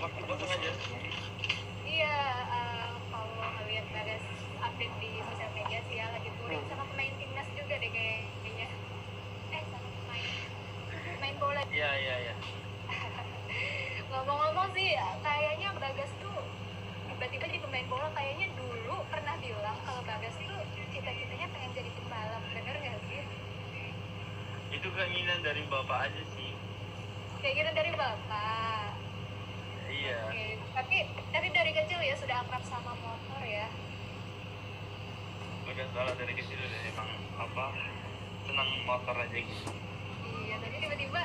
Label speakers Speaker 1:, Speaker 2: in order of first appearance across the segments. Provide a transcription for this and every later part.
Speaker 1: waktu kosong aja
Speaker 2: Iya, eh, kalau ngeliat Bagas update di sosial media sih ya lagi touring sama pemain timnas juga deh kayaknya. Eh, sama pemain main bola.
Speaker 1: iya iya iya
Speaker 2: Ngomong-ngomong sih, kayaknya Bagas tuh tiba-tiba jadi pemain bola. Kayaknya dulu pernah bilang kalau Bagas tuh cita-citanya pengen jadi pembalap. Bener nggak sih?
Speaker 1: itu keinginan dari bapak aja sih
Speaker 2: gitu dari bapak.
Speaker 1: Iya
Speaker 2: tapi tapi dari kecil ya sudah akrab sama motor ya.
Speaker 1: udah salah dari kecil udah emang apa senang motor aja gitu
Speaker 2: Iya, tapi tiba-tiba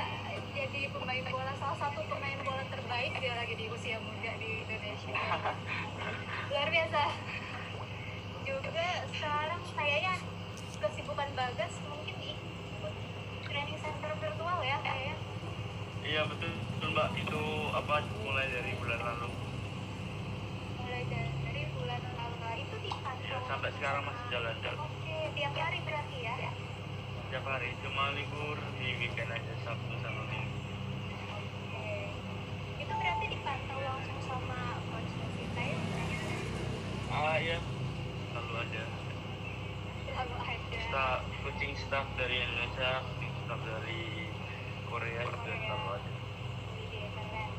Speaker 2: jadi pemain bola salah satu pemain bola terbaik dia lagi di usia muda di Indonesia. Luar biasa. Juga sekarang kayaknya kesibukan Bagas mungkin ikut training center virtual ya kayaknya.
Speaker 1: Iya betul betul mbak itu apa mulai dari bulan lalu
Speaker 2: Mulai dari bulan lalu itu di
Speaker 1: ya, sampai sekarang masih jalan jalan
Speaker 2: Oke, tiap hari berarti ya.
Speaker 1: setiap hari cuma libur di weekend aja sabtu sama minggu
Speaker 2: Oke. Itu berarti dipantau langsung sama coach Sita ya?
Speaker 1: ah iya selalu ada
Speaker 2: Lalu ada.
Speaker 1: staff coaching staff dari Indonesia coaching staff dari Korea juga ada
Speaker 2: Iya, keren.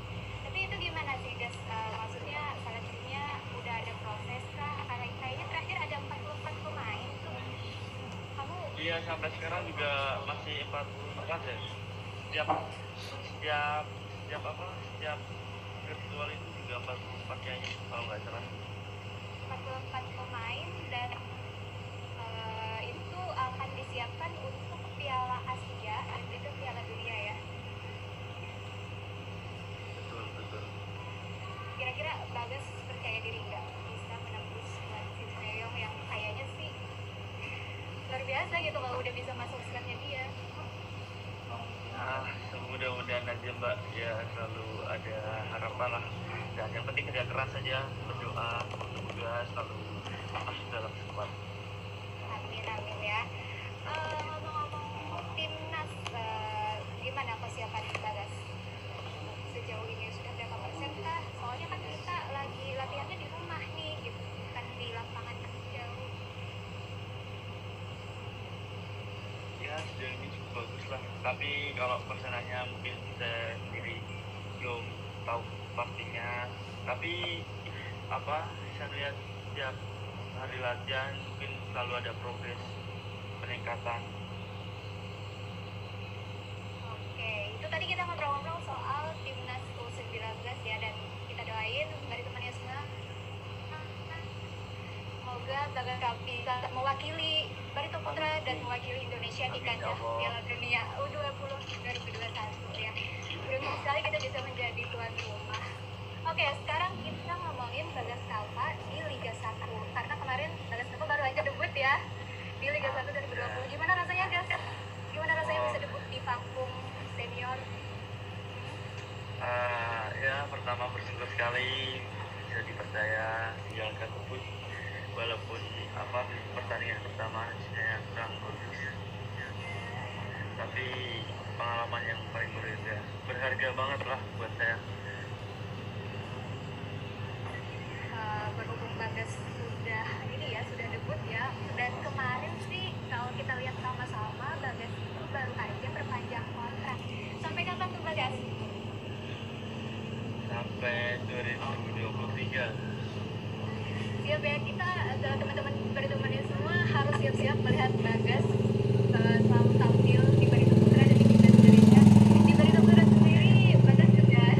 Speaker 2: Tapi itu gimana sih, Gas? Eh, maksudnya seleksinya udah ada proses kah? Karena kayaknya terakhir ada 44 pemain tuh. Kamu
Speaker 1: iya sampai sekarang juga masih 44 ya setiap setiap setiap apa setiap virtual itu juga 44 kayaknya kalau nggak salah
Speaker 2: 44 pemain dan eh, itu akan disiapkan untuk Piala Asia dan itu Piala Dunia ya.
Speaker 1: betul betul
Speaker 2: Kira-kira Bagas percaya diri nggak bisa menembus Wan Sinteyong yang kayaknya sih luar biasa gitu kalau udah bisa masuk skadnya dia.
Speaker 1: ah semudah-mudahan aja mbak ya selalu ada harapan lah dan yang penting kerja keras saja berdoa semoga selalu masuk dalam squad
Speaker 2: Amin amin ya. Eh, Ngomong-ngomong timnas, eh, gimana persiapan Bagas? Sejauh ini sudah berapa persen kah? Soalnya kan kita lagi latihannya di rumah nih, gitu, kan di lapangan jauh.
Speaker 1: ya sejauh ini cukup bagus lah tapi kalau persenanya mungkin saya sendiri belum tahu pastinya. Tapi apa saya lihat setiap hari latihan mungkin selalu ada progres peningkatan.
Speaker 2: Oke, itu tadi kita ngobrol-ngobrol soal timnas U19 ya, dan kita doain dari temannya semua. Semoga Cup bisa mewakili dan mewakili Indonesia di
Speaker 1: ya
Speaker 2: kancah. Piala Dunia U20 2021 ya. Beruntung sekali kita bisa menjadi tuan rumah. Oke, sekarang kita ngomongin Bagas Kalpa di Liga 1 karena kemarin Bagas Kalpa baru aja debut ya di Liga 1 2020. Gimana rasanya, Gas? Gimana rasanya bisa debut di panggung senior?
Speaker 1: Ah, ya pertama bersyukur sekali bisa dipercaya dijalankan kebut walaupun apa pertandingan pertama hasilnya kurang bagus tapi pengalaman yang paling berharga berharga banget lah buat saya.
Speaker 2: Eh, berhubung Bagas sudah ini ya sudah debut ya. Dan kemarin sih kalau kita lihat sama-sama Bagas itu baru aja perpanjang kontrak. Sampai kapan tuh Bagas?
Speaker 1: sampai 2023
Speaker 2: Siap ya kita eh, teman-teman bertemannya semua harus siap-siap melihat Bagas eh, selalu tampil di Barito Putra dan di Timnas Indonesia. Di Barito Putra sendiri Bagas sudah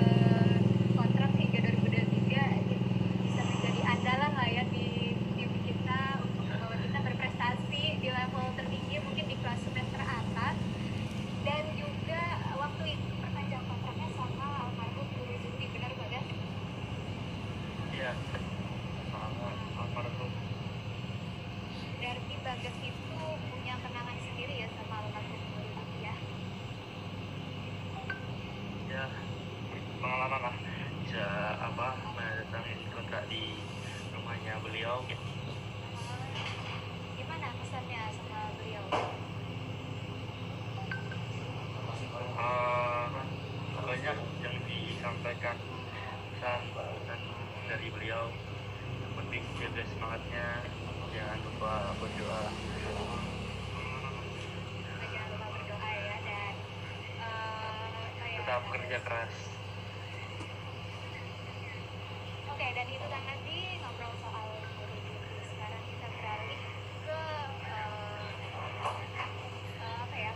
Speaker 2: eh, kontrak hingga 2023 bisa menjadi andalan lah ya di tim kita untuk membawa kita berprestasi di level tertinggi mungkin di klasemen teratas dan juga waktu itu perpanjang kontraknya sama almarhum Guru Zuhdi benar Bagas?
Speaker 1: iya sama almarhum tetap kerja keras.
Speaker 2: Oke, dan itu kan tadi ngobrol soal Sekarang kita beralih ke eh, eh, apa ya?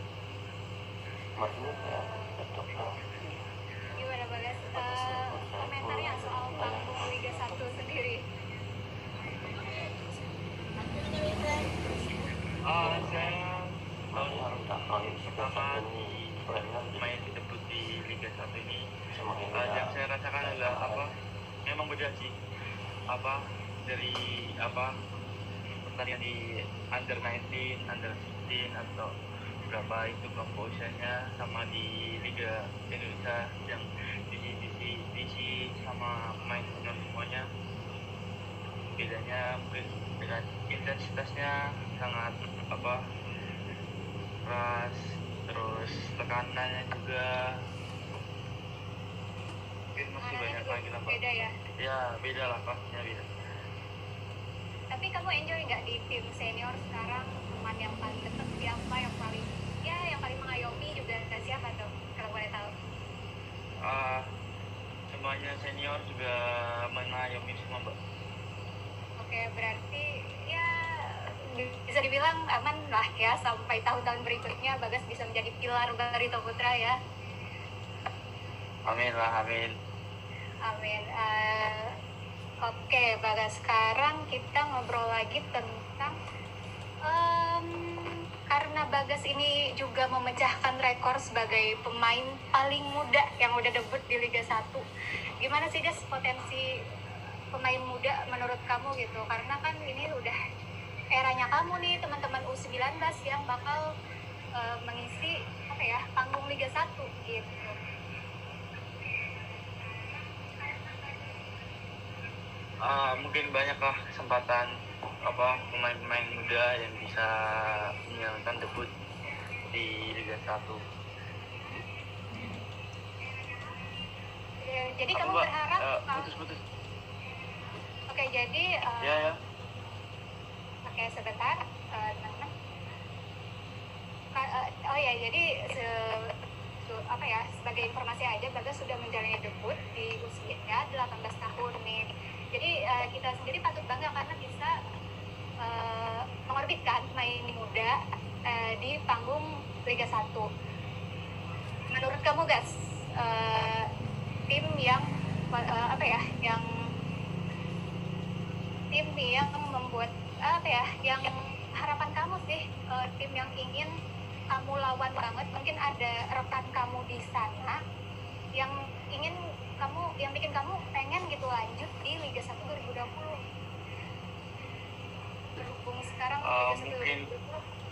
Speaker 2: Gimana bagas Eh, komentarnya soal panggung Liga 1 sendiri?
Speaker 1: Ah, saya tahun pertama di Liga 1 ini uh, yang saya rasakan adalah apa memang beda sih apa dari apa pertandingan di under 19, under 16 atau berapa itu compositionnya sama di Liga Indonesia yang di divisi divisi sama pemain senior semuanya. Bedanya mungkin dengan intensitasnya sangat apa keras terus tekanannya juga mungkin masih banyak lagi lah Pak.
Speaker 2: beda ya.
Speaker 1: ya beda lah pastinya beda
Speaker 2: Tapi kamu enjoy nggak di tim senior sekarang? Teman yang paling dekat siapa? Yang paling ya yang paling mengayomi juga siapa tuh? Kalau boleh tahu.
Speaker 1: Ah, semuanya senior juga mengayomi semua mbak
Speaker 2: Oke, berarti ya bisa dibilang aman lah ya sampai tahun-tahun berikutnya Bagas bisa menjadi pilar Barito Putra ya.
Speaker 1: amin lah amin
Speaker 2: Amin. Eh, Oke, Bagas sekarang kita ngobrol lagi tentang em, karena Bagas ini juga memecahkan rekor sebagai pemain paling muda yang udah debut di Liga 1. Gimana sih Gas potensi pemain muda menurut kamu gitu? Karena kan ini udah eranya kamu nih teman-teman U19 yang bakal eh, mengisi apa ya panggung Liga 1 gitu.
Speaker 1: Ah, mungkin banyaklah kesempatan apa pemain-pemain muda yang bisa menjalankan debut di Liga 1
Speaker 2: Ya, Jadi
Speaker 1: Apa,
Speaker 2: kamu
Speaker 1: Mbak?
Speaker 2: berharap
Speaker 1: Eh,
Speaker 2: uh, Oke, jadi uh,
Speaker 1: ya ya
Speaker 2: Oke, sebentar, uh, teman-teman. Uh, oh ya, jadi se- se- apa ya? Sebagai informasi aja, Bagas sudah menjalani debut di usia 18 tahun nih. Jadi uh, kita sendiri patut bangga karena bisa uh, mengorbitkan pemain muda uh, di panggung Liga 1. Menurut kamu, guys, uh, tim yang uh, apa ya? Yang tim yang membuat apa ya yang harapan kamu sih eh, tim yang ingin kamu lawan banget mungkin ada rekan kamu di sana yang ingin kamu yang bikin kamu pengen gitu lanjut di Liga 1 2020 berhubung sekarang
Speaker 1: Eh,
Speaker 2: Liga 1
Speaker 1: mungkin
Speaker 2: 2020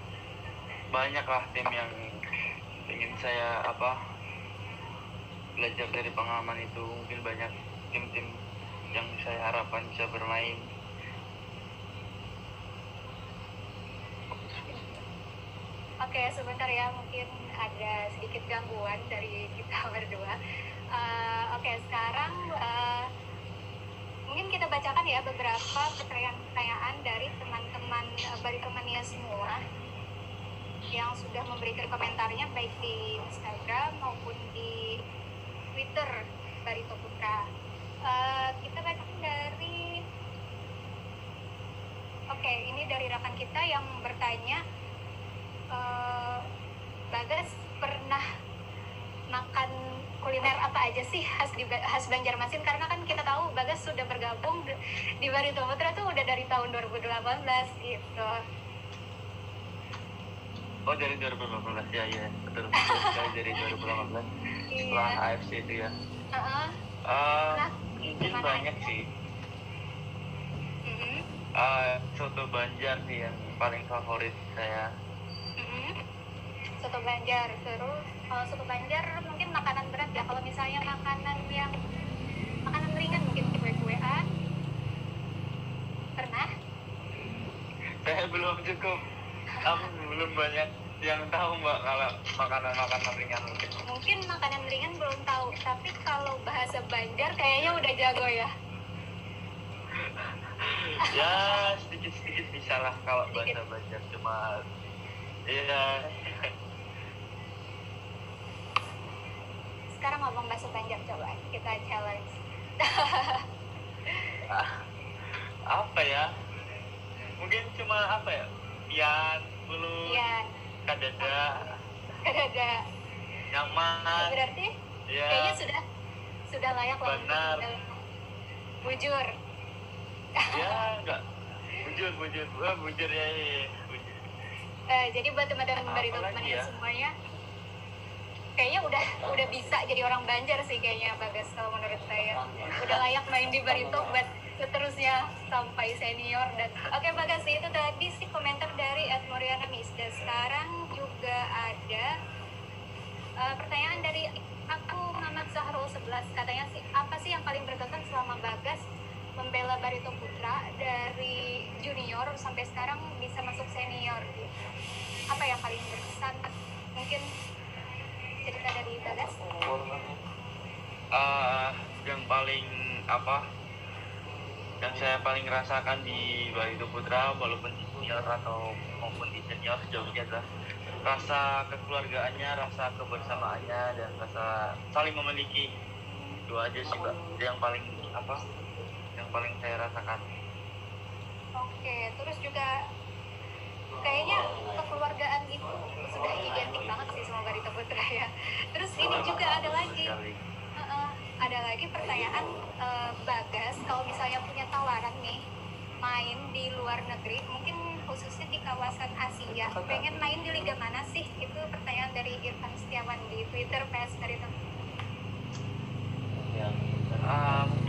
Speaker 1: banyak lah tim yang ingin saya apa belajar dari pengalaman itu. Mungkin banyak tim-tim yang saya harapkan bisa bermain.
Speaker 2: Oke, sebentar ya, mungkin ada sedikit gangguan dari kita berdua. Eh, Oke, sekarang eh, mungkin kita bacakan ya beberapa pertanyaan-pertanyaan dari teman-teman uh, Baritomania semua yang sudah memberikan komentarnya baik di Instagram maupun di Twitter Barito Putra. Eh, kita baca dari Oke, ini dari rekan kita yang bertanya eh, Bagas pernah makan kuliner apa aja sih khas di khas Banjarmasin karena kan kita tahu Bagas sudah bergabung di- Barito Putra tuh udah dari tahun 2018 gitu.
Speaker 1: oh dari 2018 ya ya betul dari 2018 setelah
Speaker 2: Iya.
Speaker 1: AFC itu ya
Speaker 2: Heeh.
Speaker 1: Eh,
Speaker 2: Nah,
Speaker 1: mungkin banyak sih
Speaker 2: Mhm.
Speaker 1: Eh, soto Banjar sih yang paling favorit saya.
Speaker 2: Soto Banjar. Terus kalau soto Banjar mungkin makanan berat ya. Kalau misalnya makanan yang makanan ringan mungkin kue-kuean. Pernah?
Speaker 1: Saya belum cukup. Aku belum banyak yang tahu mbak kalau makanan makanan ringan mungkin.
Speaker 2: Mungkin makanan ringan belum tahu. Tapi kalau bahasa Banjar kayaknya udah jago ya.
Speaker 1: Ya sedikit sedikit bisa lah kalau bahasa Banjar cuma iya
Speaker 2: sekarang ngomong bahasa Banjar coba kita challenge.
Speaker 1: Ah, apa ya mungkin cuma apa ya pian bulu
Speaker 2: Iya,
Speaker 1: kadada
Speaker 2: ada
Speaker 1: nyaman
Speaker 2: berarti kayaknya
Speaker 1: ya
Speaker 2: sudah sudah layak lah
Speaker 1: Benar.
Speaker 2: kita- bujur.
Speaker 1: ya enggak bujur bujur Wah, bujur ya, ya, ya. bujur
Speaker 2: Eh, jadi buat teman-teman dari teman
Speaker 1: ya?
Speaker 2: semuanya, kayaknya udah udah bisa jadi orang Banjar sih kayaknya Bagas kalau menurut saya. Udah layak main di Barito buat seterusnya sampai senior dan oke Bagas itu tadi sih komentar dari Ed Moriana Miss dan sekarang juga ada eh, pertanyaan dari aku Muhammad Zahrul 11 katanya sih apa sih yang paling berkesan selama Bagas membela Barito Putra dari junior sampai sekarang bisa masuk senior gitu. Apa yang paling berkesan? Mungkin cerita dari Bagas?
Speaker 1: Ah, yang paling apa? Yang saya paling rasakan di Barito Putra walaupun di junior atau maupun di senior sejauh ini adalah rasa kekeluargaannya, rasa kebersamaannya dan rasa saling memiliki. Itu aja sih mbak. Yang paling apa? Yang paling saya rasakan.
Speaker 2: Oke, terus juga kayaknya kekeluargaan itu sudah identik banget sih sama Barito Putra ya. Terus ini juga ada lagi.
Speaker 1: uh,
Speaker 2: uh, ada lagi pertanyaan uh, Bagas kalau misalnya punya tawaran nih main di luar negeri mungkin khususnya di kawasan Asia pengen main di liga mana sih? Itu pertanyaan dari Irfan Setiawan di Twitter PS Barito yang um,